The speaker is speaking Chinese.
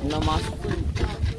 你老妈是？